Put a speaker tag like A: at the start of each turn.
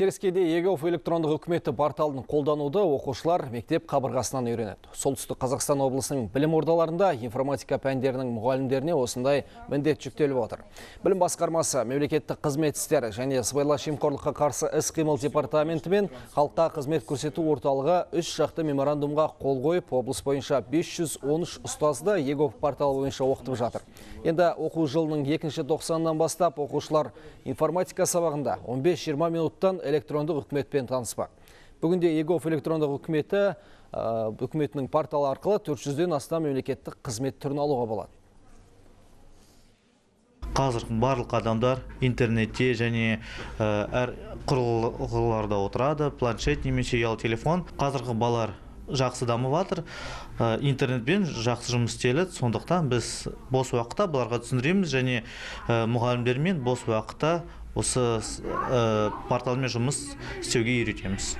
A: теріскейде егов электрондық үкіметі порталын қолдануды оқушылар мектеп қабырғасынан үйренеді. Солтүстік қазақстан облысының білім ордаларында информатика пәндерінің мұғалімдеріне осындай міндет жүктеліп отыр. Білім басқармасы мемлекеттік қызмет істері және сыбайлас жемқорлыққа қарсы іс қимыл департаменті мен халыққа қызмет көрсету орталығы үш жақты меморандумға қол қойып облыс бойынша 513 ұстазды егов порталы бойынша оқытып жатыр. Енді оқу жылының екінші тоқсанынан бастап оқушылар информатика сабағында 15-20 минуттан электрондық үкіметпен таныспақ. Бүгінде егов электрондық үкіметі үкіметінің порталы арқылы 400-ден астам мемлекеттік қызмет түрін алуға болады.
B: қазір барлық адамдар интернетте және әр құрылғыларда отырады планшет немесе ұялы телефон қазіргі балалар жақсы дамып жатыр интернетпен жақсы жұмыс істеледі. Сондықтан біз бос уақытта бұларға түсіндіреміз және мұғалімдермен бос уақытта осы порталмен жұмыс істеуге үйретеміз.